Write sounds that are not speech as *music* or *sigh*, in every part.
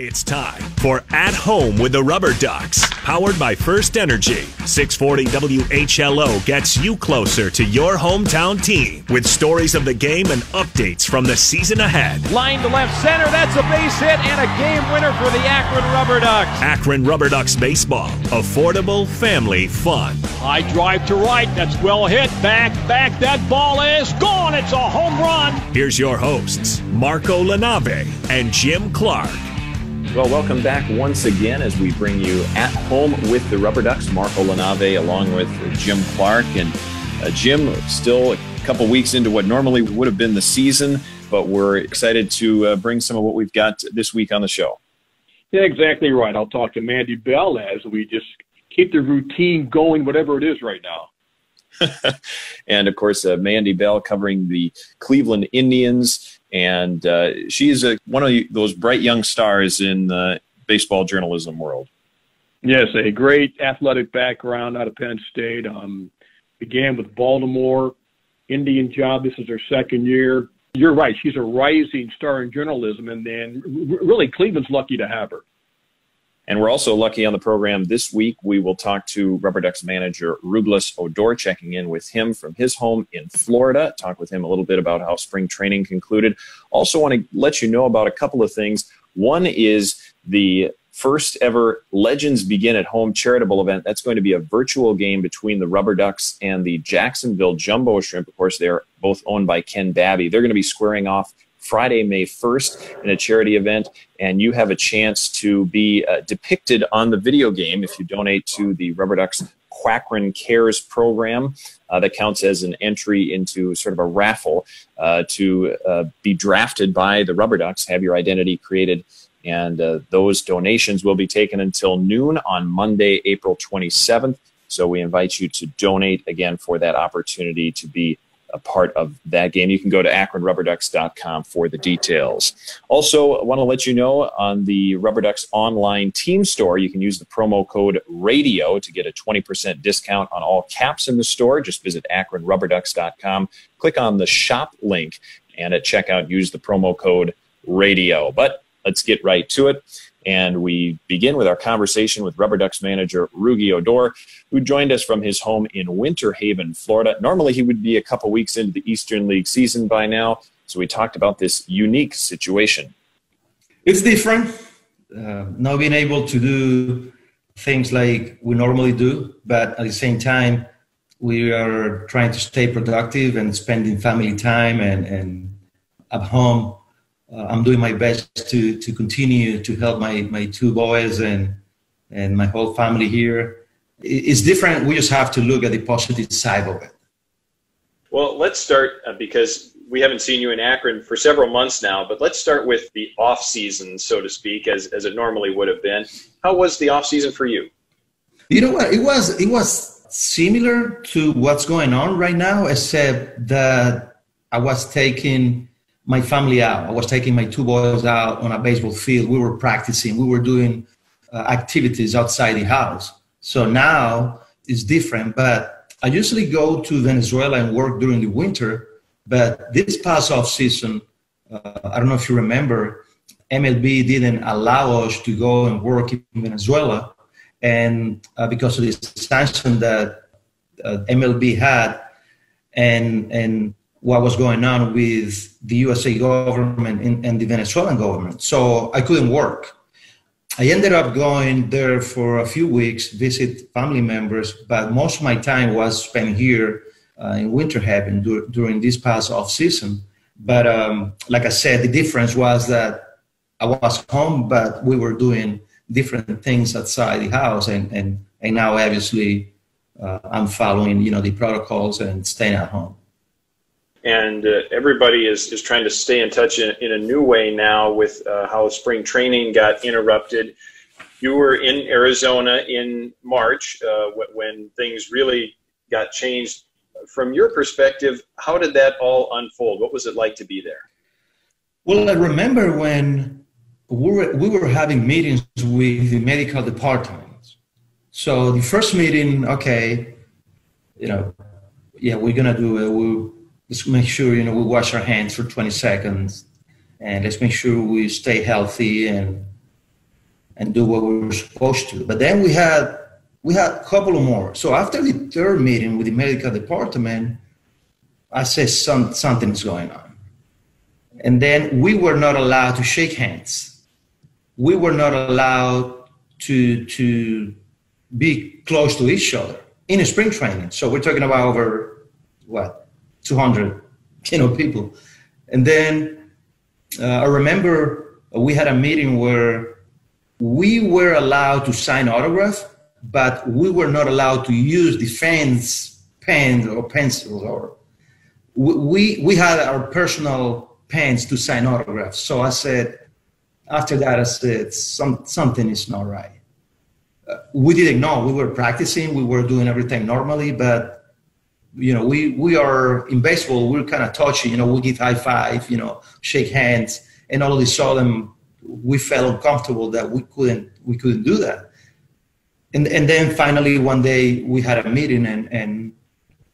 It's time for At Home with the Rubber Ducks, powered by First Energy. 640 WHLO gets you closer to your hometown team with stories of the game and updates from the season ahead. Line to left center, that's a base hit and a game winner for the Akron Rubber Ducks. Akron Rubber Ducks baseball, affordable family fun. High drive to right, that's well hit. Back, back, that ball is gone. It's a home run. Here's your hosts, Marco LaNave and Jim Clark. Well, welcome back once again as we bring you at home with the Rubber Ducks. Marco LaNave along with Jim Clark. And uh, Jim, still a couple weeks into what normally would have been the season, but we're excited to uh, bring some of what we've got this week on the show. Yeah, exactly right. I'll talk to Mandy Bell as we just keep the routine going, whatever it is right now. *laughs* and of course, uh, Mandy Bell covering the Cleveland Indians and uh, is a, one of those bright young stars in the baseball journalism world. Yes, a great athletic background out of Penn State. Um, began with Baltimore, Indian job. This is her second year. You're right. She's a rising star in journalism, and then really Cleveland's lucky to have her. And we're also lucky on the program this week. We will talk to Rubber Ducks manager Rouglas Odor, checking in with him from his home in Florida. Talk with him a little bit about how spring training concluded. Also, want to let you know about a couple of things. One is the first ever Legends Begin at Home charitable event. That's going to be a virtual game between the Rubber Ducks and the Jacksonville Jumbo Shrimp. Of course, they're both owned by Ken Babby. They're going to be squaring off Friday, May 1st in a charity event, and you have a chance to be uh, depicted on the video game if you donate to the Rubber Ducks Quackren Cares program. Uh, that counts as an entry into sort of a raffle uh, to uh, be drafted by the Rubber Ducks, have your identity created. And uh, those donations will be taken until noon on Monday, April 27th. So we invite you to donate again for that opportunity to be a part of that game. You can go to akronrubberducks.com for the details. Also, I want to let you know on the Rubber Ducks online team store, you can use the promo code RADIO to get a 20% discount on all caps in the store. Just visit akronrubberducks.com, click on the shop link, and at checkout, use the promo code RADIO. But let's get right to it. And we begin with our conversation with Rubber Ducks manager Rugi Odor, who joined us from his home in Winter Haven, Florida. Normally, he would be a couple weeks into the Eastern League season by now. So we talked about this unique situation. It's different. Uh, not being able to do things like we normally do, but at the same time, we are trying to stay productive and spending family time and, and at home uh, I'm doing my best to to continue to help my my two boys and and my whole family here. It's different. We just have to look at the positive side of it. Well, let's start uh, because we haven't seen you in Akron for several months now. But let's start with the off season, so to speak, as as it normally would have been. How was the off season for you? You know what? It was it was similar to what's going on right now, except that I was taking my family out. I was taking my two boys out on a baseball field. We were practicing. We were doing uh, activities outside the house. So now it's different. But I usually go to Venezuela and work during the winter. But this past off season, uh, I don't know if you remember, MLB didn't allow us to go and work in Venezuela, and uh, because of the sanction that uh, MLB had, and and what was going on with the USA government and, the Venezuelan government. So I couldn't work. I ended up going there for a few weeks, visit family members, but most of my time was spent here uh, in Winter Haven dur- during this past off season. But um, like I said, the difference was that I was home, but we were doing different things outside the house, and and, and now obviously uh, I'm following you know the protocols and staying at home and uh, everybody is, is trying to stay in touch in, in a new way now with uh, how spring training got interrupted. You were in Arizona in March uh, when things really got changed. From your perspective, how did that all unfold? What was it like to be there? Well, I remember when we were, we were having meetings with the medical department. So the first meeting, okay, you know, yeah, we're gonna do it. We let's make sure you know we wash our hands for 20 seconds and let's make sure we stay healthy and and do what we were supposed to. But then we had we had a couple more. So after the third meeting with the medical department, I said some, something is going on. And then we were not allowed to shake hands. We were not allowed to, to be close to each other in a spring training. So we're talking about over what, 200, you know, people. And then uh, I remember we had a meeting where we were allowed to sign autographs, but we were not allowed to use the fans pens or pencils or we we had our personal pens to sign autographs. So I said, after that, I said, Some, something is not right. Uh, we didn't know. We were practicing. We were doing everything normally, but you know, we we are in baseball. We're kind of touchy. You know, we give high five. You know, shake hands, and all of a sudden, we felt uncomfortable that we couldn't we couldn't do that. And and then finally one day we had a meeting and and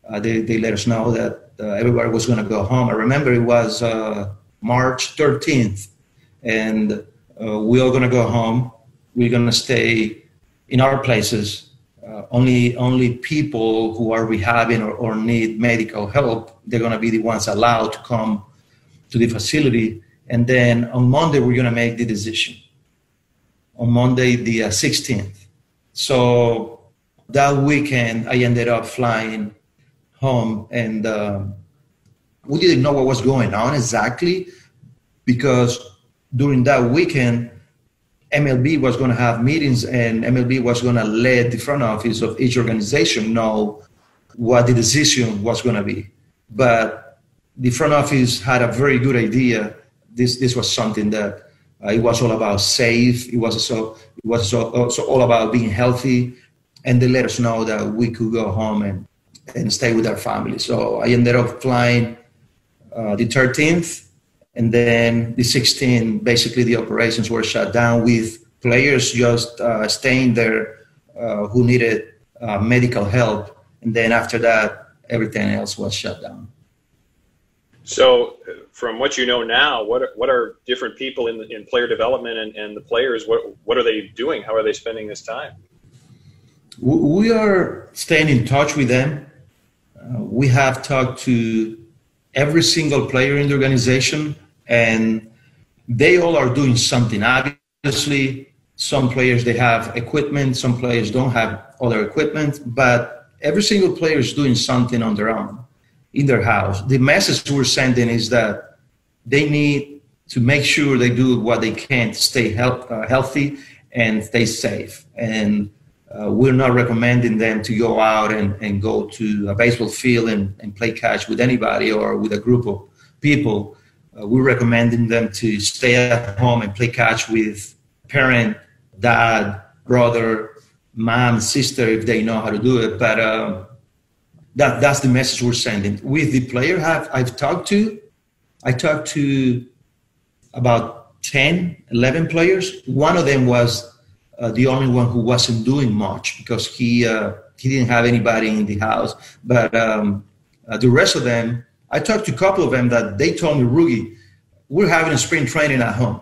uh, they they let us know that uh, everybody was going to go home. I remember it was uh, March 13th, and uh, we are going to go home. We're going to stay in our places. Uh, only only people who are rehabbing or, or need medical help, they're going to be the ones allowed to come to the facility. And then on Monday, we're going to make the decision. On Monday, the 16th. Uh, so that weekend, I ended up flying home and uh, we didn't know what was going on exactly because during that weekend MLB was going to have meetings and MLB was going to let the front office of each organization know what the decision was going to be. But the front office had a very good idea. This this was something that uh, it was all about safe. It was so it was so, also all about being healthy, and they let us know that we could go home and and stay with our family. So I ended up flying uh, the 13th, and then the 16, basically the operations were shut down with players just uh, staying there uh, who needed uh, medical help. And then after that, everything else was shut down. So, from what you know now, what are, what are different people in, in player development and, and the players? What what are they doing? How are they spending this time? We are staying in touch with them. Uh, we have talked to every single player in the organization, and they all are doing something. Obviously, some players they have equipment, some players don't have other equipment, but every single player is doing something on their own in their house. The message we're sending is that they need to make sure they do what they can to stay uh, healthy and stay safe. And uh, we're not recommending them to go out and, and go to a baseball field and, and play catch with anybody or with a group of people. Uh, we're recommending them to stay at home and play catch with parent, dad, brother, mom, sister, if they know how to do it. But uh, that, that's the message we're sending. With the player have, I've talked to, I talked to about 10, 11 players. One of them was uh, the only one who wasn't doing much because he uh, he didn't have anybody in the house. But um, uh, the rest of them, I talked to a couple of them that they told me, Rugi, we're having a spring training at home.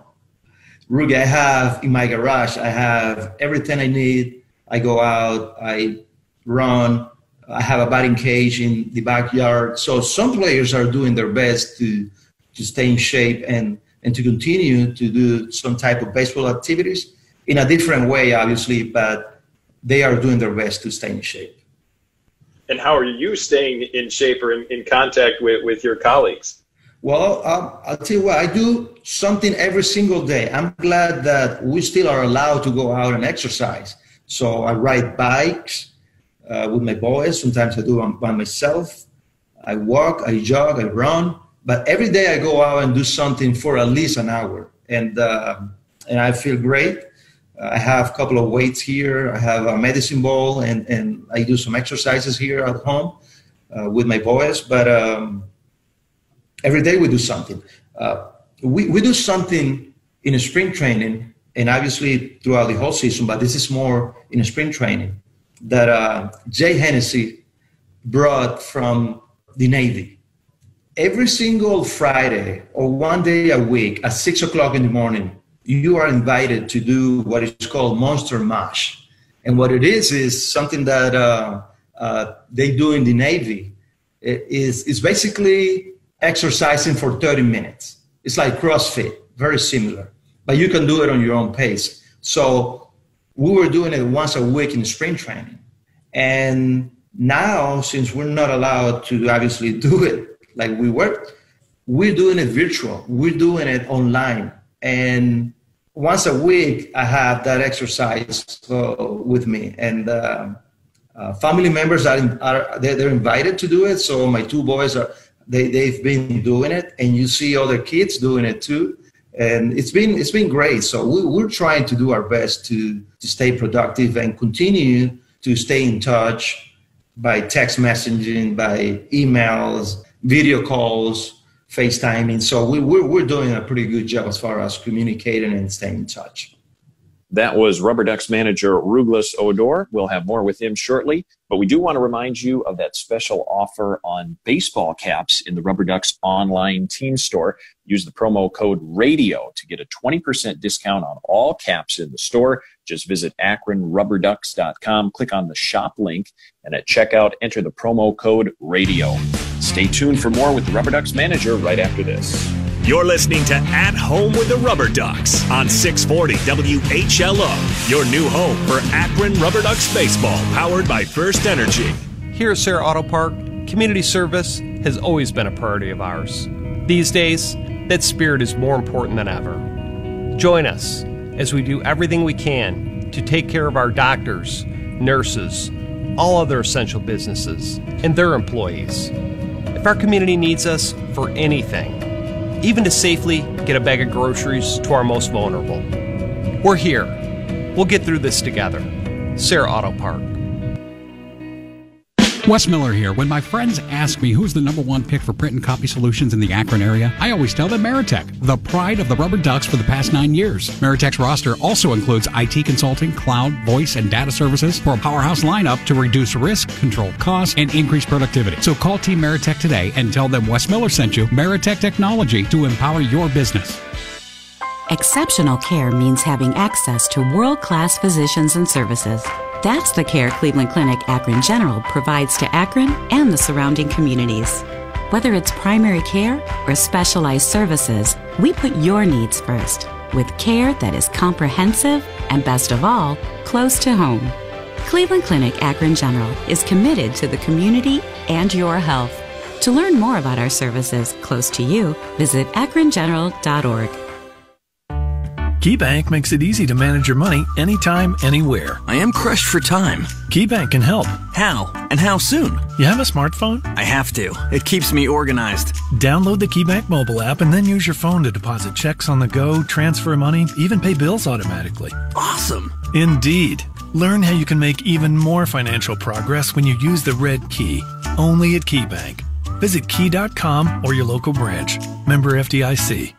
Rugi, I have in my garage, I have everything I need. I go out, I run, I have a batting cage in the backyard. So some players are doing their best to to stay in shape and and to continue to do some type of baseball activities in a different way, obviously, but they are doing their best to stay in shape. And how are you staying in shape or in, in contact with, with your colleagues? Well, I'll tell you what, I do something every single day. I'm glad that we still are allowed to go out and exercise. So I ride bikes uh, with my boys. Sometimes I do it by myself. I walk, I jog, I run. But every day I go out and do something for at least an hour. And, uh, and I feel great. I have a couple of weights here. I have a medicine ball, and, and I do some exercises here at home uh, with my boys. But um, every day we do something. Uh, we, we do something in a spring training, and obviously throughout the whole season, but this is more in a spring training that uh, Jay Hennessy brought from the Navy. Every single Friday or one day a week at six o'clock in the morning, you are invited to do what is called Monster Mash. And what it is is something that uh, uh, they do in the Navy. It is is basically exercising for 30 minutes. It's like CrossFit, very similar, but you can do it on your own pace. So we were doing it once a week in spring training. And now, since we're not allowed to obviously do it like we were, we're doing it virtual. We're doing it online. And once a week, I have that exercise uh, with me. And uh, uh, family members are, in, are they're, they're invited to do it. So my two boys are they they've been doing it, and you see other kids doing it too and it's been it's been great. So we, we're trying to do our best to to stay productive and continue to stay in touch by text messaging, by emails, video calls, FaceTiming. So we, we're, we're doing a pretty good job as far as communicating and staying in touch. That was Rubber Ducks manager Rouglas Odor. We'll have more with him shortly, but we do want to remind you of that special offer on baseball caps in the Rubber Ducks online team store. Use the promo code RADIO to get a 20% discount on all caps in the store. Just visit akronrubberducks.com, click on the shop link, and at checkout, enter the promo code RADIO. Stay tuned for more with the Rubber Ducks manager right after this. You're listening to At Home with the Rubber Ducks on 640 WHLO, your new home for Akron Rubber Ducks baseball, powered by First Energy. Here at Serra Auto Park, community service has always been a priority of ours. These days, that spirit is more important than ever. Join us as we do everything we can to take care of our doctors, nurses, all other essential businesses, and their employees. If our community needs us for anything, even to safely get a bag of groceries to our most vulnerable. We're here. We'll get through this together. Serra Auto Park. Wes Miller here. When my friends ask me who's the number one pick for print and copy solutions in the Akron area, I always tell them Meritech, the pride of the rubber ducks for the past nine years. Meritech's roster also includes IT consulting, cloud, voice, and data services for a powerhouse lineup to reduce risk, control costs, and increase productivity. So call Team Meritech today and tell them Wes Miller sent you Meritech Technology to empower your business. Exceptional care means having access to world class physicians and services. That's the care Cleveland Clinic Akron General provides to Akron and the surrounding communities. Whether it's primary care or specialized services, we put your needs first with care that is comprehensive and, best of all, close to home. Cleveland Clinic Akron General is committed to the community and your health. To learn more about our services close to you, visit akrongeneral.org. KeyBank makes it easy to manage your money anytime, anywhere. I am crushed for time. KeyBank can help. How? And how soon? You have a smartphone? I have to. It keeps me organized. Download the KeyBank mobile app and then use your phone to deposit checks on the go, transfer money, even pay bills automatically. Awesome. Indeed. Learn how you can make even more financial progress when you use the red key. Only at KeyBank. Visit key.com or your local branch. Member FDIC.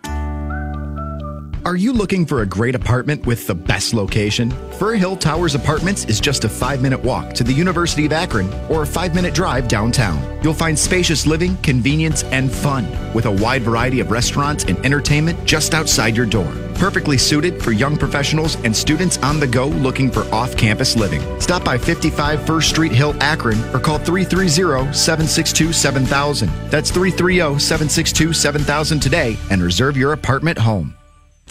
Are you looking for a great apartment with the best location? Fir Hill Towers Apartments is just a five minute walk to the University of Akron or a five minute drive downtown. You'll find spacious living, convenience, and fun with a wide variety of restaurants and entertainment just outside your door. Perfectly suited for young professionals and students on the go looking for off campus living. Stop by 55 First Street Hill, Akron, or call 330 762 7000. That's 330 762 7000 today and reserve your apartment home.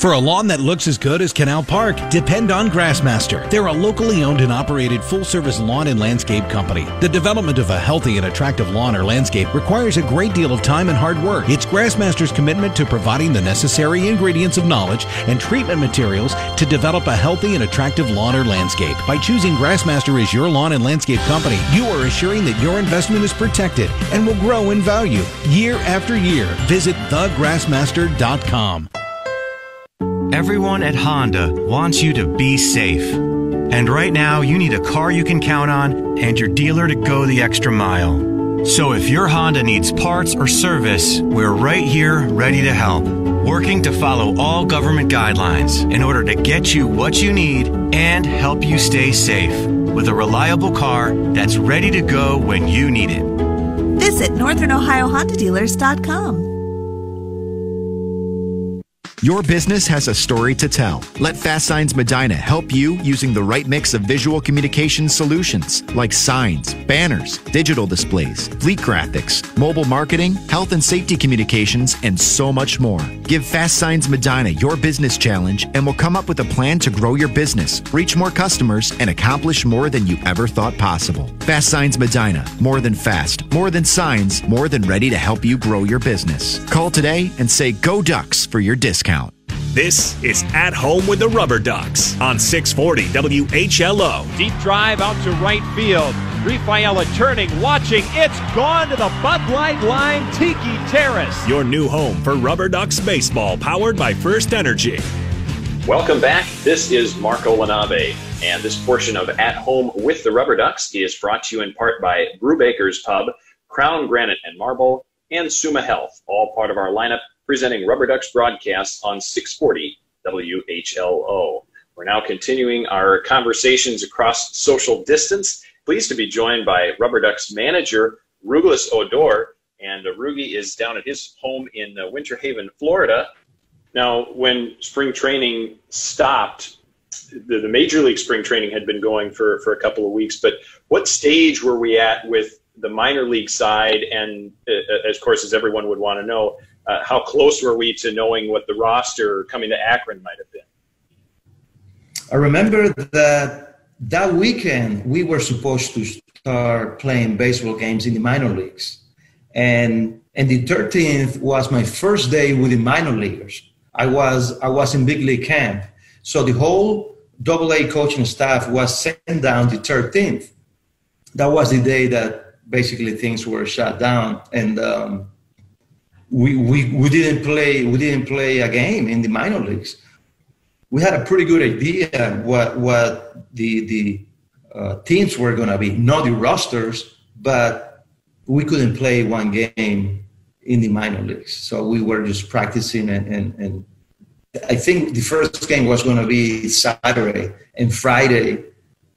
For a lawn that looks as good as Canal Park, depend on Grassmaster. They're a locally owned and operated full service lawn and landscape company. The development of a healthy and attractive lawn or landscape requires a great deal of time and hard work. It's Grassmaster's commitment to providing the necessary ingredients of knowledge and treatment materials to develop a healthy and attractive lawn or landscape. By choosing Grassmaster as your lawn and landscape company, you are assuring that your investment is protected and will grow in value year after year. Visit thegrassmaster.com. Everyone at Honda wants you to be safe. And right now, you need a car you can count on and your dealer to go the extra mile. So if your Honda needs parts or service, we're right here ready to help. Working to follow all government guidelines in order to get you what you need and help you stay safe with a reliable car that's ready to go when you need it. Visit NorthernOhioHondaDealers.com. Your business has a story to tell. Let Fast Signs Medina help you using the right mix of visual communication solutions like signs, banners, digital displays, fleet graphics, mobile marketing, health and safety communications, and so much more. Give Fast Signs Medina your business challenge and we'll come up with a plan to grow your business, reach more customers, and accomplish more than you ever thought possible. Fast Signs Medina. More than fast, more than signs, more than ready to help you grow your business. Call today and say Go Ducks for your discount. This is At Home with the Rubber Ducks on 640 WHLO. Deep drive out to right field. Rafaela turning, watching. It's gone to the Bud Light line, Tiki Terrace. Your new home for Rubber Ducks baseball, powered by First Energy. Welcome back. This is Marco LaNave, and this portion of At Home with the Rubber Ducks is brought to you in part by Brubaker's Pub, Crown Granite and Marble, and Summa Health, all part of our lineup presenting Rubber Ducks broadcasts on 640 WHLO. We're now continuing our conversations across social distance. Pleased to be joined by Rubber Ducks manager Rouglas Odor, and Rugi is down at his home in uh, Winter Haven, Florida. Now, when spring training stopped, the, the major league spring training had been going for, for a couple of weeks, but what stage were we at with the minor league side? And uh, of course, as everyone would want to know, uh, how close were we to knowing what the roster coming to Akron might have been? I remember that that weekend we were supposed to start playing baseball games in the minor leagues, and and the 13th was my first day with the minor leaguers. I was I was in big league camp, so the whole Double A coaching staff was sent down the 13th. That was the day that basically things were shut down, and um, we, we, we didn't play we didn't play a game in the minor leagues. We had a pretty good idea what what the the uh, teams were going to be, not the rosters, but we couldn't play one game in the minor leagues. So we were just practicing and, and, and I think the first game was going to be Saturday and Friday.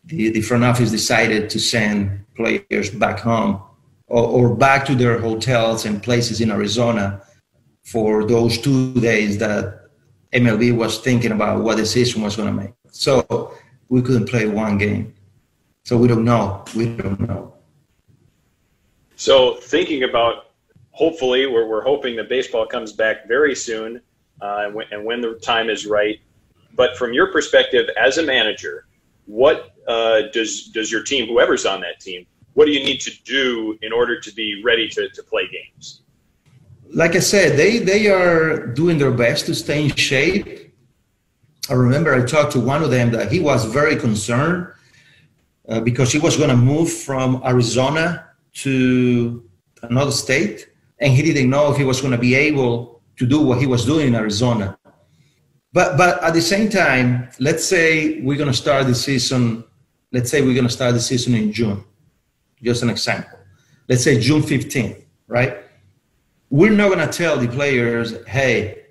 The, the front office decided to send players back home or, or back to their hotels and places in Arizona for those two days that MLB was thinking about what decision was going to make. So we couldn't play one game. So we don't know. We don't know. So thinking about, hopefully, we're, we're hoping that baseball comes back very soon, uh, and, when, and when the time is right. But from your perspective as a manager, what uh, does does your team, whoever's on that team, what do you need to do in order to be ready to, to play games? Like I said, they, they are doing their best to stay in shape. I remember I talked to one of them that he was very concerned uh, because he was going to move from Arizona to another state, and he didn't know if he was going to be able to do what he was doing in Arizona. But but at the same time, let's say we're going to start the season. Let's say we're going to start the season in June just an example. Let's say June 15th, right? We're not going to tell the players, hey,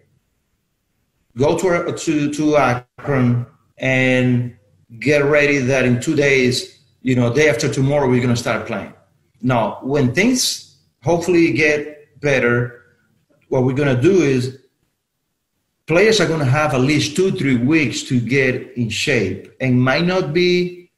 go to, to, to Akron and get ready that in two days, you know, day after tomorrow, we're going to start playing. Now, when things hopefully get better, what we're going to do is players are going to have at least two, three weeks to get in shape and might not be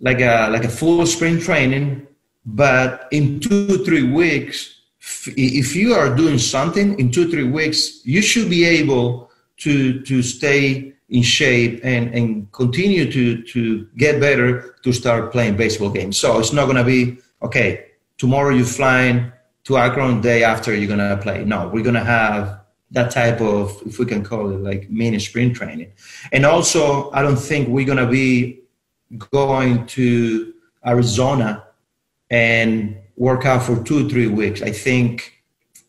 like a like a full spring training, but in two three weeks, if you are doing something in two three weeks, you should be able to to stay in shape and and continue to to get better to start playing baseball games. So it's not going to be okay. Tomorrow you're flying to Akron. Day after you're going to play. No, we're going to have that type of, if we can call it like mini sprint training. And also, I don't think we're going to be going to Arizona and work out for two, three weeks. I think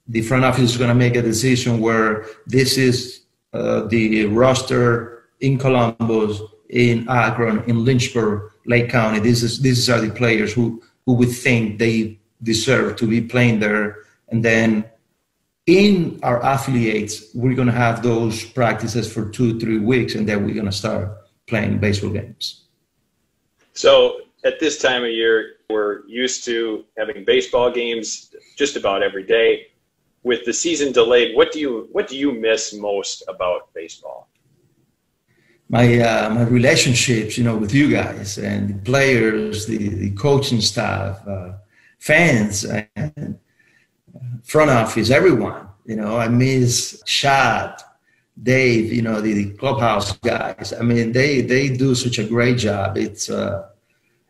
the front office is going to make a decision where this is uh, the roster in Columbus, in Akron, in Lynchburg, Lake County. This is these are the players who who would think they deserve to be playing there, and then in our affiliates, we're going to have those practices for two, three weeks, and then we're going to start playing baseball games. So at this time of year, we're used to having baseball games just about every day. with the season delayed, what do you what do you miss most about baseball? My uh, my relationships, you know, with you guys and the players, the the coaching staff, uh, fans, and front office, everyone. You know, I miss Shad, Dave, you know, the, the, clubhouse guys. I mean, they they do such a great job. It's uh,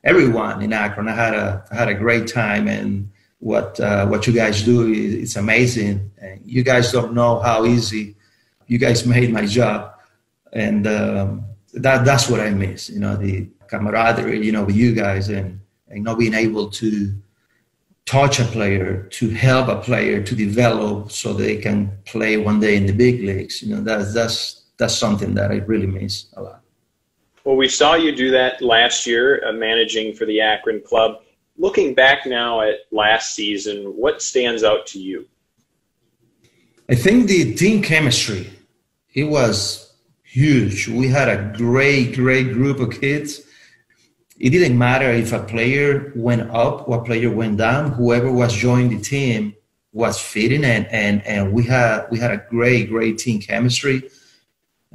everyone in Akron. I had a I had a great time, and what uh, what you guys do is it's amazing. And you guys don't know how easy you guys made my job, and um, that that's what I miss. You know, the camaraderie. You know, with you guys, and and not being able to touch a player, to help a player to develop so they can play one day in the big leagues. You know, that's that's that's something that I really miss a lot. Well, we saw you do that last year, uh, managing for the Akron club. Looking back now at last season, what stands out to you? I think the team chemistry. It was huge. We had a great, great group of kids it didn't matter if a player went up or a player went down. Whoever was joining the team was fitting, and and and we had we had a great great team chemistry.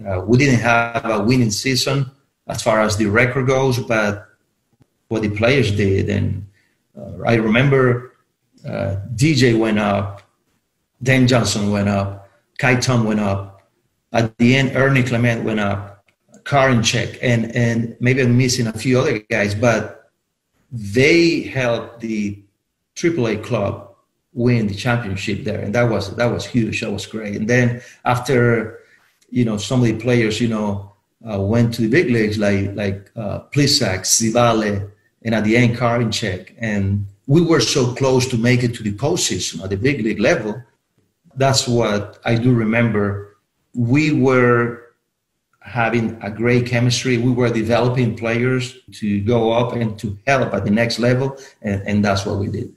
Uh, we didn't have a winning season as far as the record goes, but what the players did, and uh, I remember uh, DJ went up, Dan Johnson went up, Ka'ai Tom went up. At the end, Ernie Clement went up check, and and maybe I'm missing a few other guys, but they helped the AAA club win the championship there, and that was that was huge. That was great. And then after, you know, some of the players, you know, uh, went to the big leagues like like uh, Plesac, Civale, and at the end check, and we were so close to make it to the postseason at the big league level. That's what I do remember. We were having a great chemistry. We were developing players to go up and to help at the next level, and, and that's what we did.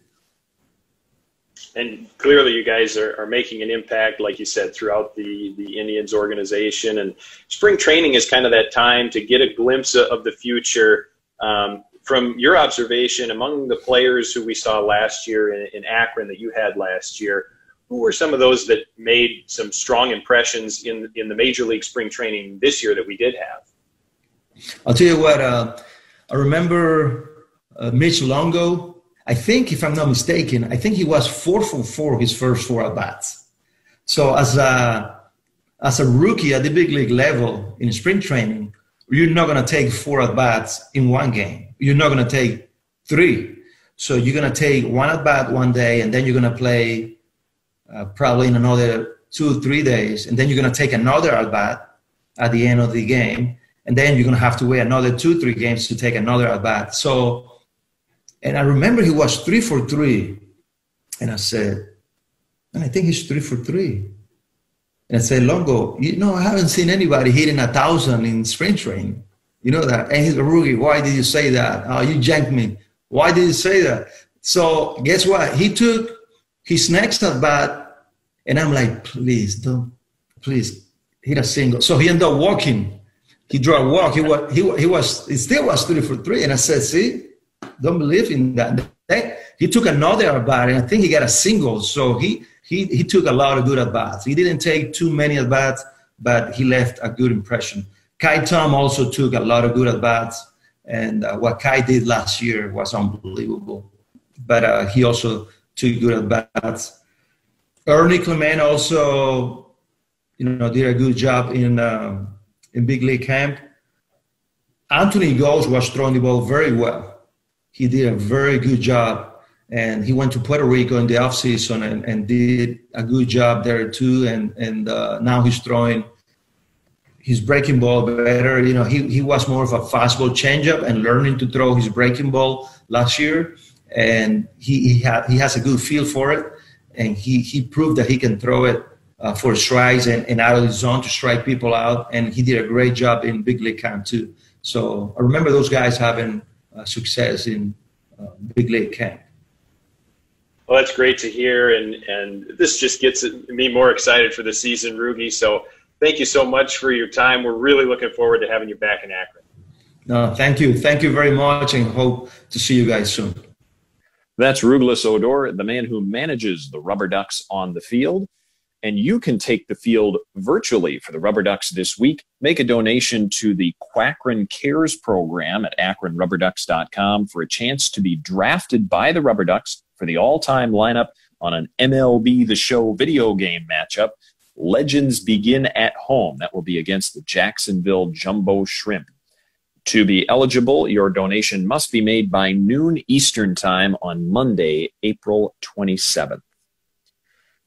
And clearly, you guys are, are making an impact, like you said, throughout the, the Indians organization. And spring training is kind of that time to get a glimpse of the future. Um, from your observation, among the players who we saw last year in, in Akron that you had last year, who were some of those that made some strong impressions in in the major league spring training this year that we did have? I'll tell you what. Uh, I remember uh, Mitch Longo. I think, if I'm not mistaken, I think he was four for four his first four at bats. So as a as a rookie at the big league level in spring training, you're not going to take four at bats in one game. You're not going to take three. So you're going to take one at bat one day, and then you're going to play uh, probably in another two, three days. And then you're going to take another at bat at the end of the game. And then you're going to have to wait another two, three games to take another at bat. So, and I remember he was three for three. And I said, and I think he's three for three. And I said, Longo, you know, I haven't seen anybody hitting a thousand in spring training. You know that? And he's a rookie. Why did you say that? Oh, you janked me. Why did you say that? So guess what? He took his next at bat, and I'm like, please don't, please hit a single. So he ended up walking. He drew a walk. He was he, he was he still was three for three, and I said, see, don't believe in that. He took another at bat, and I think he got a single. So he he he took a lot of good at bats. He didn't take too many at bats, but he left a good impression. Ka'ai Tom also took a lot of good at bats, and uh, what Ka'ai did last year was unbelievable. But uh, he also too good at bats. Ernie Clement also, you know, did a good job in um, in big league camp. Anthony Gose was throwing the ball very well. He did a very good job, and he went to Puerto Rico in the offseason and, and did a good job there too. And and uh, now he's throwing his breaking ball better. You know, he, he was more of a fastball changeup and learning to throw his breaking ball last year and he he, ha- he has a good feel for it, and he he proved that he can throw it uh, for strikes and, and out of the zone to strike people out, and he did a great job in big league camp too. So I remember those guys having uh, success in uh, big league camp. Well, that's great to hear, and and this just gets me more excited for the season, Rugi. So thank you so much for your time. We're really looking forward to having you back in Akron. No, thank you, thank you very much, and hope to see you guys soon. That's Rouglas Odor, the man who manages the Rubber Ducks on the field. And you can take the field virtually for the Rubber Ducks this week. Make a donation to the Quackren Cares program at akronrubberducks.com for a chance to be drafted by the Rubber Ducks for the all time lineup on an MLB The Show video game matchup. Legends begin at home. That will be against the Jacksonville Jumbo Shrimp. To be eligible, your donation must be made by noon Eastern Time on Monday, April 27th.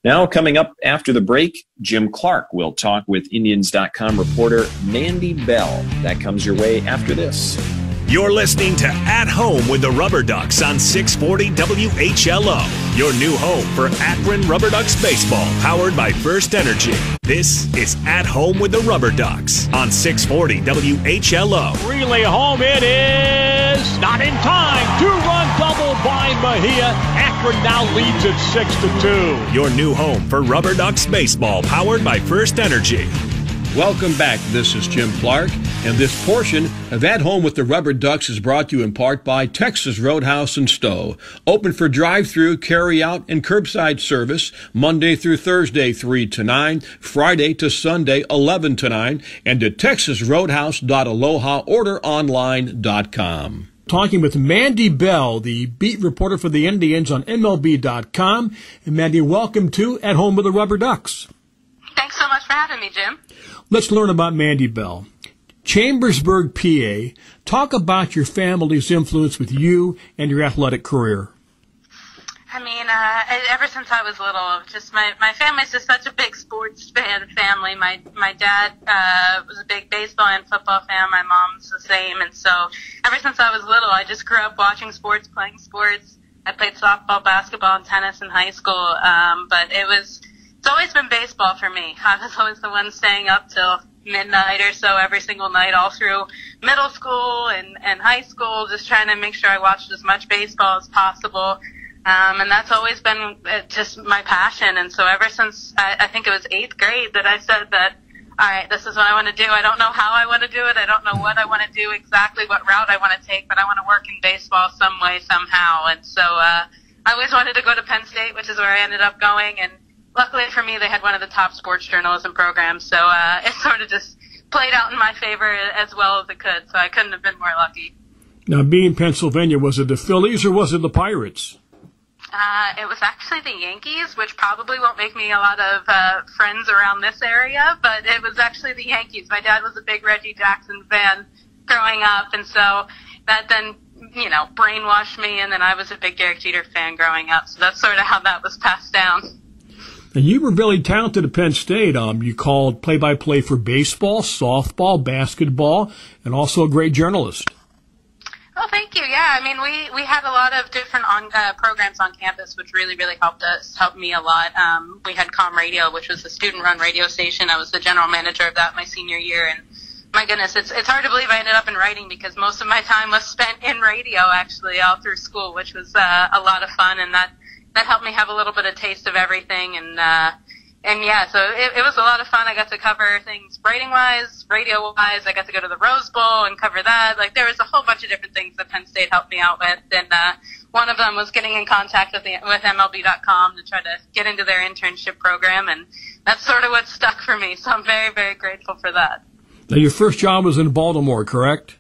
Now, coming up after the break, Jim Clark will talk with Indians.com reporter Mandy Bell. That comes your way after this. You're listening to At Home with the Rubber Ducks on 640 WHLO, your new home for Akron Rubber Ducks baseball, powered by First Energy. This is At Home with the Rubber Ducks on 640 WHLO. Relay home, it is not in time. Two run double by Mejia. Akron now leads at 6 to 2. Your new home for Rubber Ducks baseball, powered by First Energy. Welcome back. This is Jim Clark, and this portion of At Home with the Rubber Ducks is brought to you in part by Texas Roadhouse and Stow. Open for drive-through, carry-out, and curbside service Monday through Thursday, 3 to 9, Friday to Sunday, 11 to 9, and at texasroadhouse.alohaorderonline.com. Talking with Mandy Bell, the beat reporter for the Indians on MLB.com. And Mandy, welcome to At Home with the Rubber Ducks. Thanks so much for having me, Jim. Let's learn about Mandy Bell. Chambersburg, PA. Talk about your family's influence with you and your athletic career. I mean, uh, ever since I was little, just my my family's just such a big sports fan family. My my dad uh, was a big baseball and football fan. My mom's the same, and so ever since I was little, I just grew up watching sports, playing sports. I played softball, basketball, and tennis in high school, um, but it was always been baseball for me. *laughs* I was always the one staying up till midnight or so every single night all through middle school and, and high school, just trying to make sure I watched as much baseball as possible. Um, and that's always been uh, just my passion. And so ever since I, I think it was eighth grade that I said that, all right, this is what I want to do. I don't know how I want to do it. I don't know what I want to do exactly, what route I want to take, but I want to work in baseball some way, somehow. And so, uh, I always wanted to go to Penn State, which is where I ended up going. And luckily for me, they had one of the top sports journalism programs, so uh, *laughs* it sort of just played out in my favor as well as it could. So I couldn't have been more lucky. Now, being Pennsylvania, was it the Phillies or was it the Pirates? Uh, it was actually the Yankees, which probably won't make me a lot of uh, friends around this area, but it was actually the Yankees. My dad was a big Reggie Jackson fan growing up, and so that then, you know, brainwashed me, and then I was a big Derek Jeter fan growing up. So that's sort of how that was passed down. And you were really talented at Penn State. Um, you called play-by-play for baseball, softball, basketball, and also a great journalist. Oh, thank you. Yeah, I mean, we we had a lot of different on, uh, programs on campus, which really really helped us, helped me a lot. Um, we had Com Radio, which was a student-run radio station. I was the general manager of that my senior year, and my goodness, it's it's hard to believe I ended up in writing because most of my time was spent in radio, actually, all through school, which was uh, a lot of fun, and that that helped me have a little bit of taste of everything, and uh, and yeah, so it, it was a lot of fun. I got to cover things writing wise, radio wise. I got to go to the Rose Bowl and cover that. Like there was a whole bunch of different things that Penn State helped me out with, and uh, one of them was getting in contact with the with MLB.com to try to get into their internship program, and that's sort of what stuck for me. So I'm very very grateful for that. Now, your first job was in Baltimore, correct?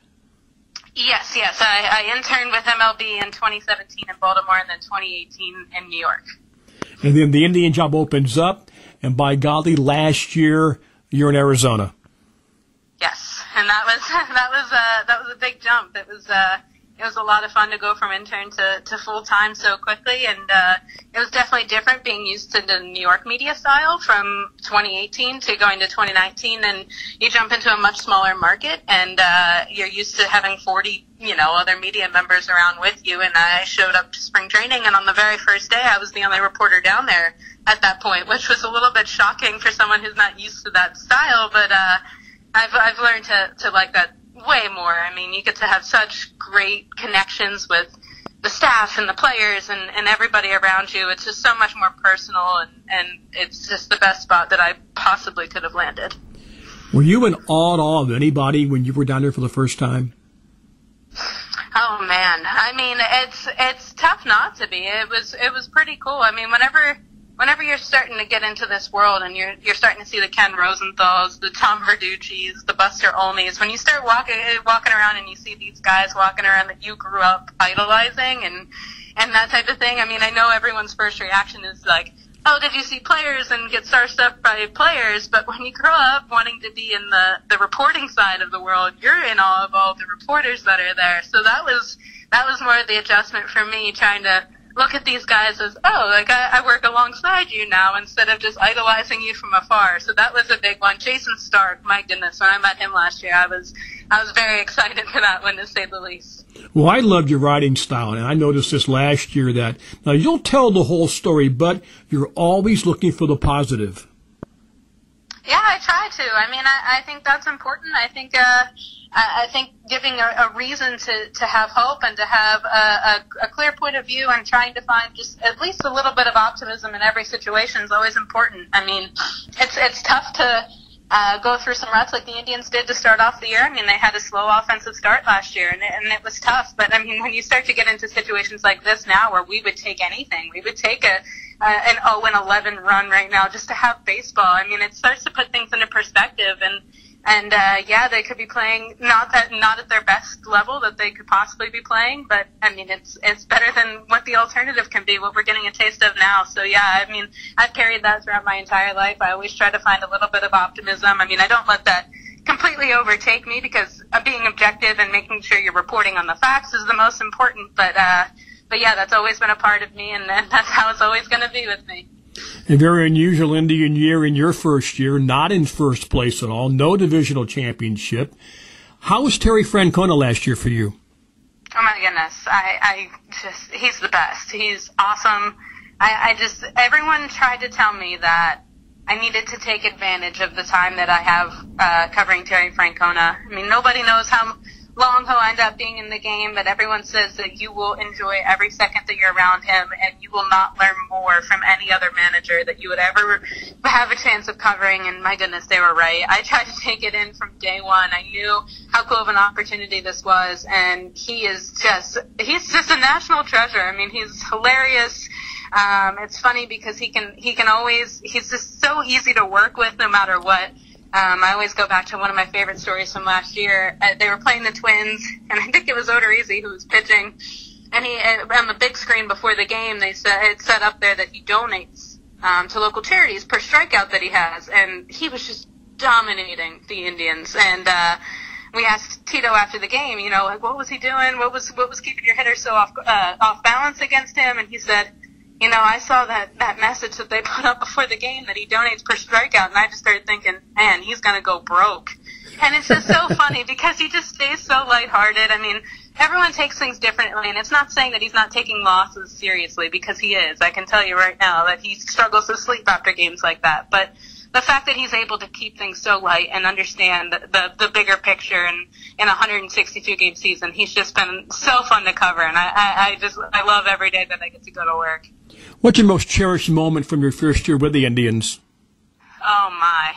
Yes, yes. I, I interned with MLB in 2017 in Baltimore, and then 2018 in New York. And then the Indian job opens up, and by golly, last year you're in Arizona. Yes, and that was *laughs* that was uh, that was a big jump. It was uh, it was a lot of fun to go from intern to, to full time so quickly, and uh, it was definitely different being used to the New York media style from 2018 to going to 2019. And you jump into a much smaller market, and uh, you're used to having 40 you know other media members around with you. And I showed up to spring training, and on the very first day, I was the only reporter down there at that point, which was a little bit shocking for someone who's not used to that style. But uh, I've I've learned to to like that way more. I mean, you get to have such great connections with the staff and the players and, and everybody around you. It's just so much more personal, and, and it's just the best spot that I possibly could have landed. Were you in awe at all of anybody when you were down there for the first time? Oh Oh man, I mean it's it's tough not to be. It was it was pretty cool. I mean, whenever whenever you're starting to get into this world and you're you're starting to see the Ken Rosenthal's, the Tom Verducci's, the Buster Olneys, when you start walking eh, walking around and you see these guys walking around that you grew up idolizing and and that type of thing. I mean, I know everyone's first reaction is like, oh, did you see players and get starstruck by players? But when you grow up wanting to be in the, the reporting side of the world, you're in awe of all the reporters that are there. So that was, that was more of the adjustment for me trying to look at these guys as, oh, like I, I work alongside you now instead of just idolizing you from afar. So that was a big one. Jayson Stark, my goodness, when I met him last year, I was, I was very *laughs* excited for that one to say the least. Well, I loved your writing style, and I noticed this last year that now you'll tell the whole story, but you're always looking for the positive. Yeah, I try to. I mean, I, I think that's important. I think, uh, I, think giving a, a reason to, to have hope and to have a, a, a clear point of view and trying to find just at least a little bit of optimism in every situation is always important. I mean, it's it's tough to uh, go through some ruts like the Indians did to start off the year. I mean, they had a slow offensive start last year, and it, and it was tough. But I mean, when you start to get into situations like this now, where we would take anything, we would take a uh, an 0 and 11 run right now just to have baseball. I mean, it starts to put things into perspective and and uh, yeah, they could be playing not that not at their best level that they could possibly be playing, but I mean it's it's better than what the alternative can be, what we're getting a taste of now. So yeah, I mean I've carried that throughout my entire life. I always try to find a little bit of optimism. I mean I don't let that completely overtake me because uh, being objective and making sure you're reporting on the facts is the most important. But uh, but yeah, that's always been a part of me, and, and that's how it's always going to be with me. A very unusual Indian year in your first year, not in first place at all, no divisional championship. How was Terry Francona last year for you? Oh my goodness, I, I just, he's the best. He's awesome. I, I just, everyone tried to tell me that I needed to take advantage of the time that I have uh, covering Terry Francona. I mean, nobody knows how long he'll end up being in the game, but everyone says that you will enjoy every second that you're around him and you will not learn more from any other manager that you would ever have a chance of covering. And my goodness, they were right. I tried to take it in from day one. I knew how cool of an opportunity this was, and he is just, he's just a national treasure. I mean, he's hilarious. Um, it's funny because he can, he can always, he's just so easy to work with no matter what. Um, I always go back to one of my favorite stories from last year. Uh, they were playing the Twins, *laughs* and I think it was Odorizzi who was pitching. And he, uh, on the big screen before the game, they said it said up there that he donates um, to local charities per strikeout that he has, and he was just dominating the Indians. And uh, we asked Tito after the game, you know, like what was he doing? What was what was keeping your hitter so off uh, off balance against him? And he said you know, I saw that, that message that they *laughs* put up before the game that he donates per strikeout, and I just started thinking, man, he's going to go broke. And it's just so funny because he just stays so lighthearted. I mean, everyone takes things differently, and it's not saying that he's not taking losses seriously because he is. I can tell you right now that he struggles to sleep after games like that. But the fact that he's able to keep things so light and understand the, the, the bigger picture and in a 162 game season, he's just been so fun to cover. And I, I, I just, I love every day that I get to go to work. What's your most cherished moment from your first year with the Indians? Oh my.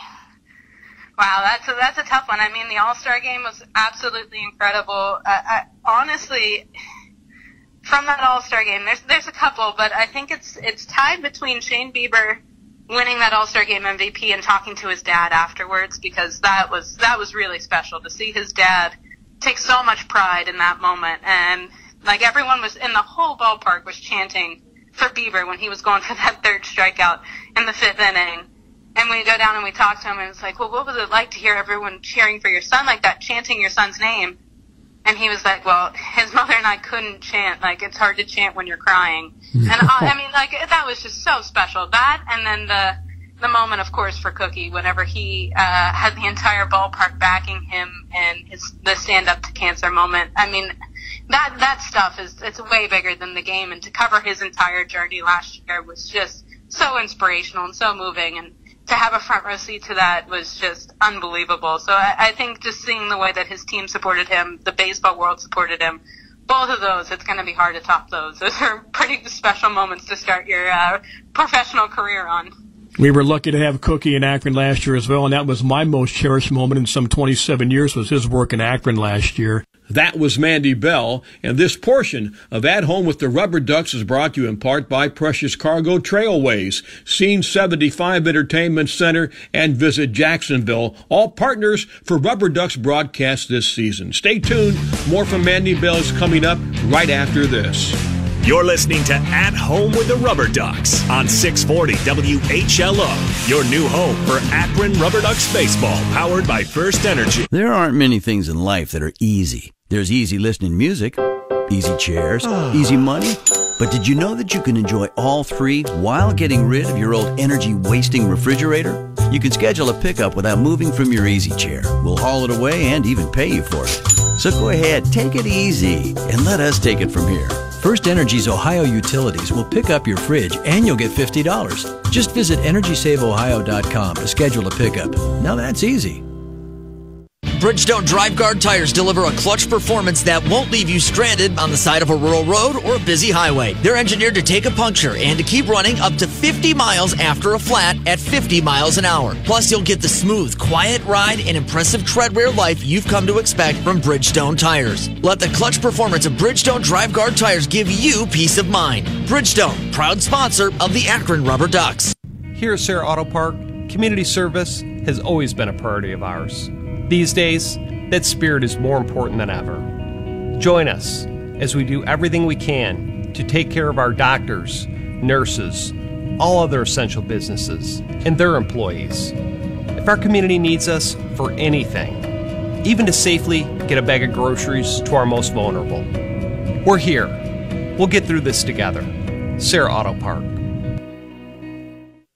Wow, that's a, that's a tough one. I mean, the All Star game was absolutely incredible. Uh, I, honestly, from that All Star game, there's there's a couple, but I think it's it's tied between Shane Bieber winning that All Star Game MVP and talking to his dad afterwards because that was that was really special to see his dad take so much pride in that moment and like everyone was in the whole ballpark was chanting for Bieber when he was going for that third strikeout in the fifth inning. And we go down and we talk to him and it's like, well, what was it like to hear everyone cheering for your son like that, chanting your son's name? And he was like, well, his mother and I couldn't chant. Like, it's hard to chant when you're crying. and I, I mean, like, that was just so special. That, and then the, the moment, of course, for Cookie, whenever he, uh, had the entire ballpark backing him and his, the stand up to cancer moment. I mean, that, that stuff is, it's way bigger than the game. And to cover his entire journey last year was just so inspirational and so moving. And, to have a front row seat to that was just unbelievable. So I, I think just seeing the way that his team supported him, the baseball world supported him, both of those, it's going to be hard to top those. Those are *laughs* pretty special moments to start your uh, professional career on. We were lucky to have Cookie in Akron last year as well, and that was my most cherished moment in some 27 years was his work in Akron last year. That was Mandy Bell, and this portion of At Home with the Rubber Ducks is brought to you in part by Precious Cargo Trailways, Scene 75 Entertainment Center, and Visit Jacksonville, all partners for Rubber Ducks broadcast this season. Stay tuned. More from Mandy Bell is coming up right after this. You're listening to At Home with the Rubber Ducks on 640 WHLO, your new home for Akron Rubber Ducks baseball, powered by First Energy. There aren't many things in life that are easy. There's easy listening music, easy chairs, ah. easy money. But did you know that you can enjoy all three while getting rid of your old energy wasting refrigerator? You can schedule a pickup without moving from your easy chair. We'll haul it away and even pay you for it. So go ahead, take it easy, and let us take it from here. First Energy's Ohio Utilities will pick up your fridge and you'll get $50. Just visit EnergySaveOhio.com to schedule a pickup. Now that's easy. Bridgestone Drive Guard tires deliver a clutch performance that won't leave you stranded on the side of a rural road or a busy highway. They're engineered to take a puncture and to keep running up to 50 miles after a flat at 50 miles an hour. Plus, you'll get the smooth, quiet ride and impressive tread wear life you've come to expect from Bridgestone tires. Let the clutch performance of Bridgestone Drive Guard tires give you peace of mind. Bridgestone, proud sponsor of the Akron Rubber Ducks. Here at Serra Auto Park, community service has always been a priority of ours. These days, that spirit is more important than ever. Join us as we do everything we can to take care of our doctors, nurses, all other essential businesses, and their employees. If our community needs us for anything, even to safely get a bag of groceries to our most vulnerable, we're here. We'll get through this together. Serra Auto Park.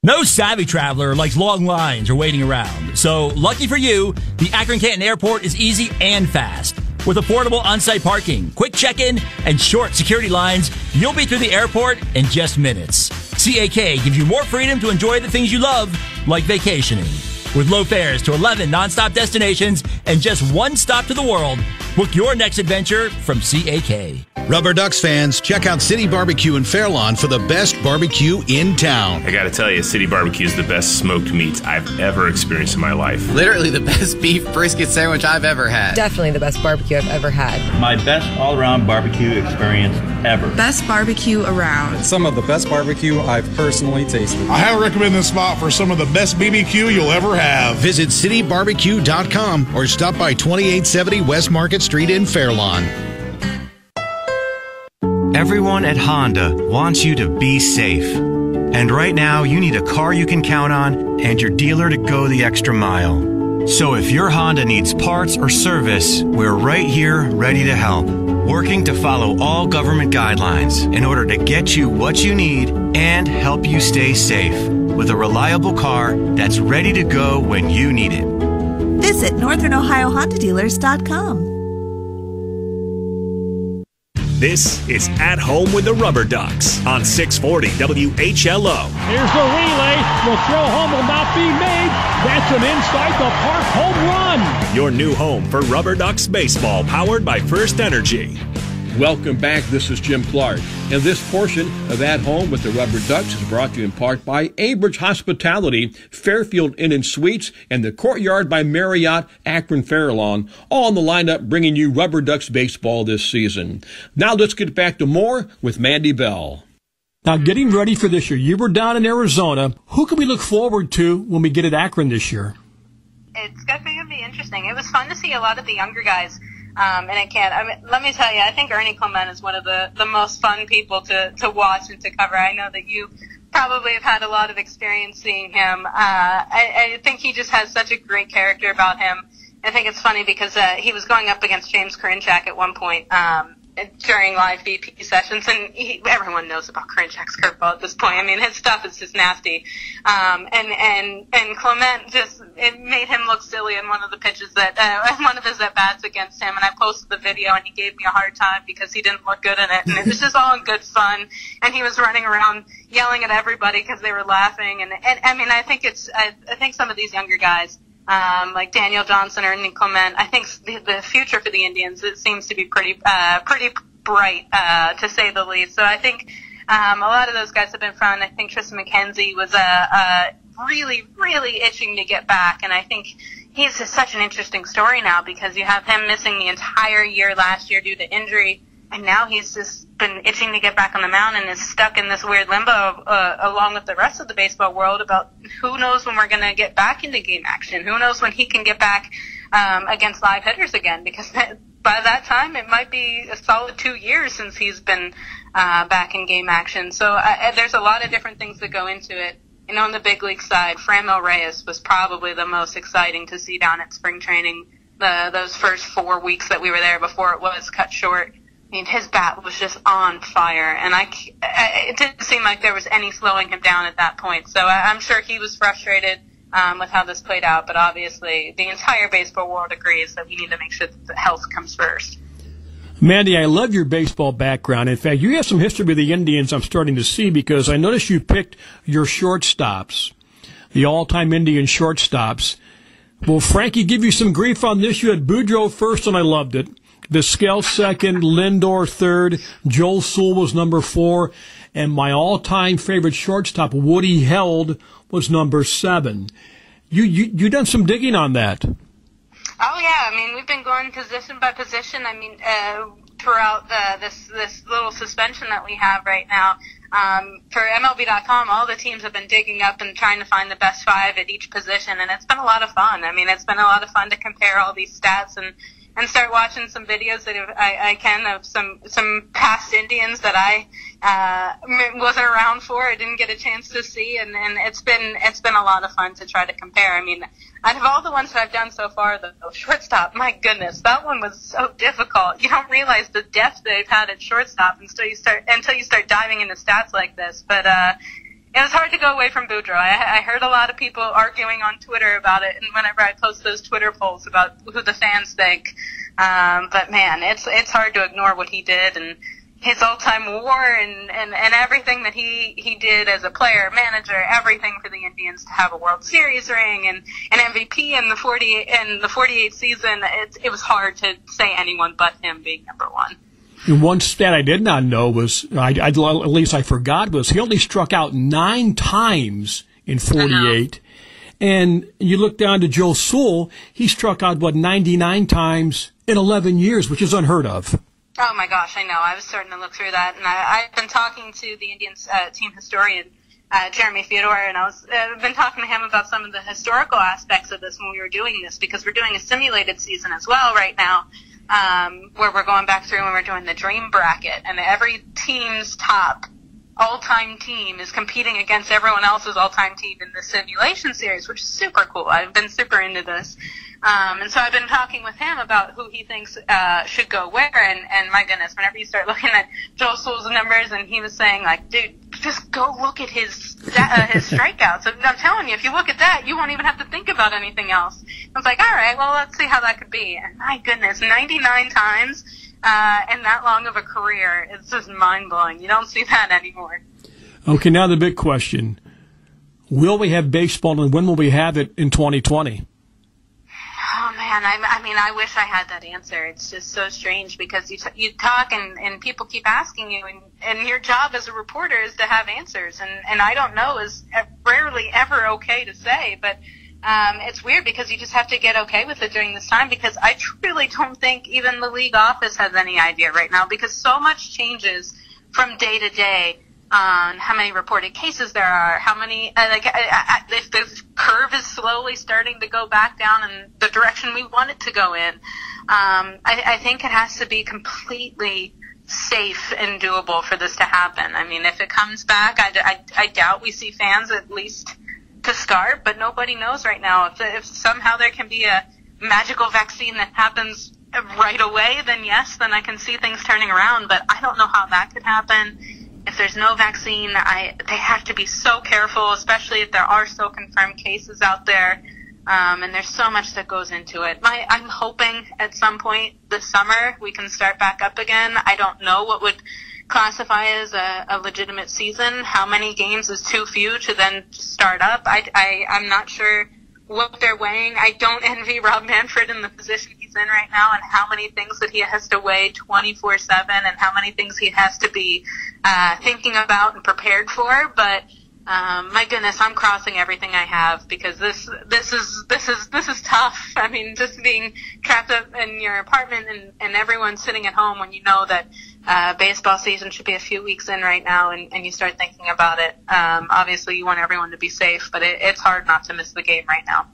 No savvy traveler likes long lines or waiting around. So, lucky for you, the Akron Canton Airport is easy and fast. With affordable on site parking, quick check in, and short security lines, you'll be through the airport in just minutes. CAK gives you more freedom to enjoy the things you love, like vacationing. With low fares to 11 nonstop destinations and just one stop to the world, book your next adventure from CAK. Rubber Ducks fans, check out City Barbecue in Fairlawn for the best barbecue in town. I gotta tell you, City Barbecue is the best smoked meats I've ever experienced in my life. Literally the *laughs* best beef brisket sandwich I've ever had. Definitely the best barbecue I've ever had. My best all around barbecue experience ever. Best barbecue around. Some of the best barbecue I've personally tasted. I highly recommend this spot for some of the best BBQ you'll ever have. Visit citybarbecue.com or stop by 2870 West Market Street in Fairlawn. Everyone at Honda wants you to be safe. And right now, you need a car you can count on and your dealer to go the extra mile. So if your Honda needs parts or service, we're right here ready to help. Working to follow all government guidelines in order to get you what you need and help you stay safe with a reliable car that's ready to go when you need it. Visit NorthernOhioHondaDealers.com. This is At Home with the Rubber Ducks on 640 WHLO. Here's the relay. The throw home will not be made. That's an inside the park home run. Your new home for Rubber Ducks baseball, powered by First Energy. Welcome back. This is Jim Clark. And this portion of At Home with the Rubber Ducks is brought to you in part by Abridge Hospitality, Fairfield Inn and Suites, and the Courtyard by Marriott, Akron Fairlawn, all in the lineup bringing you Rubber Ducks baseball this season. Now let's get back to more with Mandy Bell. Now, getting ready for this year, you were down in Arizona. Who can we look forward to when we get at Akron this year? It's definitely going to be interesting. It was fun to see a lot of the younger guys um, and I can't. I mean, let me tell you, I think Ernie Clement is one of the the most fun people to to watch and to cover. I know that you probably have had a lot of experience seeing him. Uh, I, I think he just has such a great character about him. I think it's funny because uh, he was going up against James Karinchak at one point. Um, during live BP sessions, and he, everyone knows about Karinchak's curveball at this point. I mean, his stuff is just nasty. Um, and and and Clement just it made him look silly in one of the pitches that uh, *laughs* one of his at bats against him, and I posted the video, and he gave me a hard time because he didn't look good in it, and it was just all in good fun. And he was running around yelling at everybody because they were laughing, and and I mean, I think it's I, I think some of these younger guys um, like Daniel Johnson or Nick Clement. I think the, the future for the Indians it seems to be pretty uh, pretty bright uh, to say the least. So I think um, a lot of those guys have been fun. I think Triston McKenzie was a, a really really itching to get back, and I think he's such an interesting story now because you have him missing the entire year last year due to injury, and now he's just been itching to get back on the mound and is stuck in this weird limbo uh, along with the rest of the baseball world about who knows when we're going to get back into game action. Who knows when he can get back um, against live hitters again because by that time it might be a solid two years since he's been uh, back in game action. So uh, there's a lot of different things that go into it. And on the big league side, Franmil Reyes was probably the most exciting to see down at spring training. The, those first four weeks that we were there before it was cut short. Mean, his bat was just on fire, and I, it didn't seem like there was any slowing him down at that point. So I'm sure he was frustrated um, with how this played out, but obviously the entire baseball world agrees that we need to make sure that health comes first. Mandy, I love your baseball background. In fact, you have some history with the Indians I'm starting to see because I noticed you picked your shortstops, the all-time Indian shortstops. Will Frankie give you some grief on this? You had Boudreau first, and I loved it. Vizquel second, Lindor third, Joe Sewell was number four, and my all-time favorite shortstop, Woody Held, was number seven. You you you done some digging on that? Oh yeah, I mean we've been going position by position. I mean uh, throughout the, this this little suspension that we have right now. Um, for MLB.com, all the teams have been digging up and trying to find the best five at each position, and it's been a lot of fun. I mean, it's been a lot of fun to compare all these stats and and start watching some videos that I, I can of some some past Indians that I uh, wasn't around for. I didn't get a chance to see, and, and it's been it's been a lot of fun to try to compare. I mean, out of all the ones that I've done so far, the shortstop, my goodness, that one was so difficult. You don't realize the depth they've had at shortstop until you start until you start diving into stats like this. But uh, it was hard to go away from Boudreau. I, I heard a lot of people arguing on Twitter about it, and whenever I post those Twitter polls about who the fans think, um, but man, it's it's hard to ignore what he did and his all-time WAR and, and and everything that he he did as a player, manager, everything for the Indians to have a World Series ring and an MVP in the 40 in the 48 season. It it was hard to say anyone but him being number one. And one stat I did not know was, I, I, at least I forgot, was he only struck out nine times in 48. And you look down to Joe Sewell, he struck out, what, 99 times in 11 years, which is unheard of. Oh my gosh, I know. I was starting to look through that, and I, I've been talking to the Indians uh, team historian, uh, Jeremy Feador, and I was uh, been talking to him about some of the historical aspects of this when we were doing this because we're doing a simulated season as well right now um, where we're going back through and we're doing the dream bracket, and every team's top all-time team is competing against everyone else's all-time team in the simulation series, which is super cool. I've been super into this. Um, and so I've been talking with him about who he thinks uh, should go where, and, and my goodness, whenever you start *laughs* looking at Joe Sewell's numbers, and he was saying like, dude, just go look at his uh, his *laughs* strikeouts. I'm telling you, if you look at that, you won't even have to think about anything else. I was like, all right, well, let's see how that could be. And my goodness, 99 times uh, in that long of a career, it's just mind blowing. You don't see that anymore. Okay, now the big question: Will we have baseball, and when will we have it in 2020? Man, I, I mean, I wish I had that answer. It's just so strange because you t- you talk and and people keep asking you, and and your job as a reporter is to have answers, and and I don't know is rarely ever okay to say, but. Um, it's weird because you just have to get okay with it during this time because I truly don't think even the league office has any idea right now because so much changes from day to day on how many reported cases there are, how many, like, if the curve is slowly starting to go back down in the direction we want it to go in. Um, I, I think it has to be completely safe and doable for this to happen. I mean, if it comes back, I, I, I doubt we see fans at least to start, but nobody knows right now. If, if somehow there can be a magical vaccine that happens right away, then yes, then I can see things turning around, but I don't know how that could happen if there's no vaccine, I they have to be so careful, especially if there are still confirmed cases out there. Um, and there's so much that goes into it. My, I'm hoping at some point this summer we can start back up again. I don't know what would classify as a, a legitimate season. How many games is too few to then start up? I, I, I'm not sure what they're weighing. I don't *laughs* envy Rob Manfred in the position he's in right now and how many things that he has to weigh 24 7 and how many things he has to be uh, thinking about and prepared for. But um, my goodness, I'm crossing everything I have because this this is this is this is tough. *laughs* I mean, just being trapped up in your apartment and and everyone sitting at home when you know that uh, baseball season should be a few weeks in right now, and, and you start thinking about it. Um, obviously, you want everyone to be safe, but it, it's hard not to miss the game right now.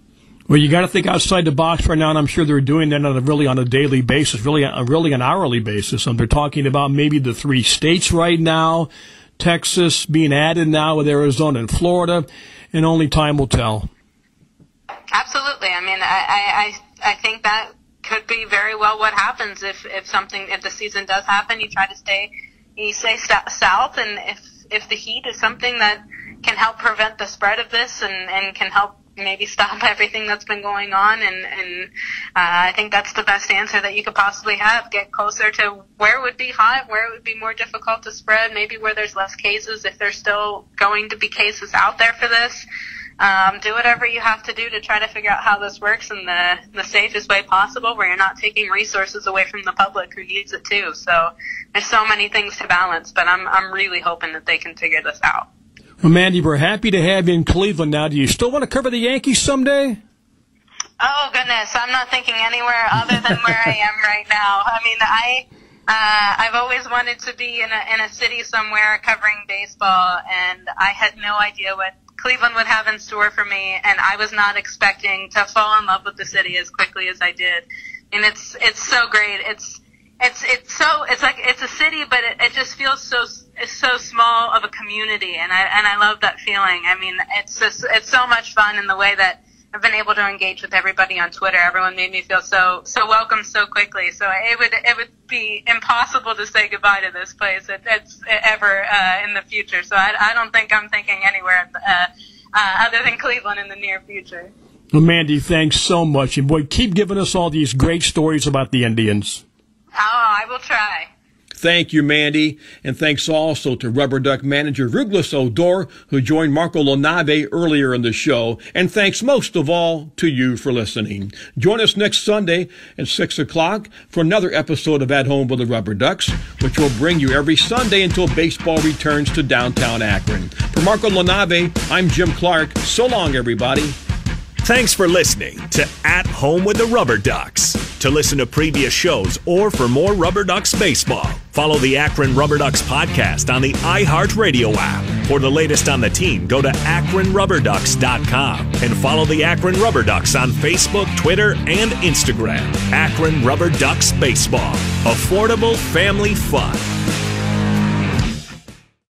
Well, you got to think outside the box right now, and I'm sure they're doing that on a really on a daily basis, really, a, really an hourly basis. And they're talking about maybe the three states right now, Texas being added now with Arizona and Florida, and only time will tell. Absolutely. I mean, I, I, I think that could be very well what happens if, if something, if the season does happen, you try to stay, you stay south, and if, if the heat is something that can help prevent the spread of this and, and can help maybe stop *laughs* everything that's been going on and and uh, I think that's the best answer that you could possibly have. Get closer to where it would be hot where it would be more difficult to spread maybe where there's less cases if there's still going to be cases out there for this. Um, do whatever you have to do to try to figure out how this works in the the safest way possible where you're not taking resources away from the public who needs it too. So there's so many things to balance but I'm I'm really hoping that they can figure this out well, Mandy, we're happy to have you in Cleveland now. Do you still want to cover the Yankees someday? Oh goodness, I'm not thinking anywhere other than where I am right now. I mean, I uh, I've always wanted to be in a in a city somewhere covering baseball, and I had no idea what Cleveland would have in store for me, and I was not expecting to fall in love with the city as quickly as I did. And it's it's so great. It's it's it's so it's like it's a city, but it, it just feels so it's so small of a community, and I and I love that feeling. I mean, it's just it's so much fun in the way that I've been able to engage with everybody on Twitter. Everyone made me feel so so welcome so quickly. So it would it would be impossible to say goodbye to this place. It, it's ever uh, in the future. So I, I don't think I'm thinking anywhere uh, uh, other than Cleveland in the near future. Well, Mandy, thanks so much, and boy, keep giving us all these great stories about the Indians. Oh, I will try. Thank you, Mandy. And thanks also to Rubber Duck manager Rouglas Odor, who joined Marco LaNave earlier in the show. And thanks most of all to you for listening. Join us next Sunday at 6 o'clock for another episode of At Home with the Rubber Ducks, which will bring you every Sunday until baseball returns to downtown Akron. For Marco LaNave, I'm Jim Clark. So long, everybody. Thanks for listening to At Home with the Rubber Ducks. To listen to previous shows or for more Rubber Ducks baseball, follow the Akron Rubber Ducks podcast on the iHeartRadio app. For the latest on the team, go to akronrubberducks.com and follow the Akron Rubber Ducks on Facebook, Twitter, and Instagram. Akron Rubber Ducks Baseball. Affordable family fun.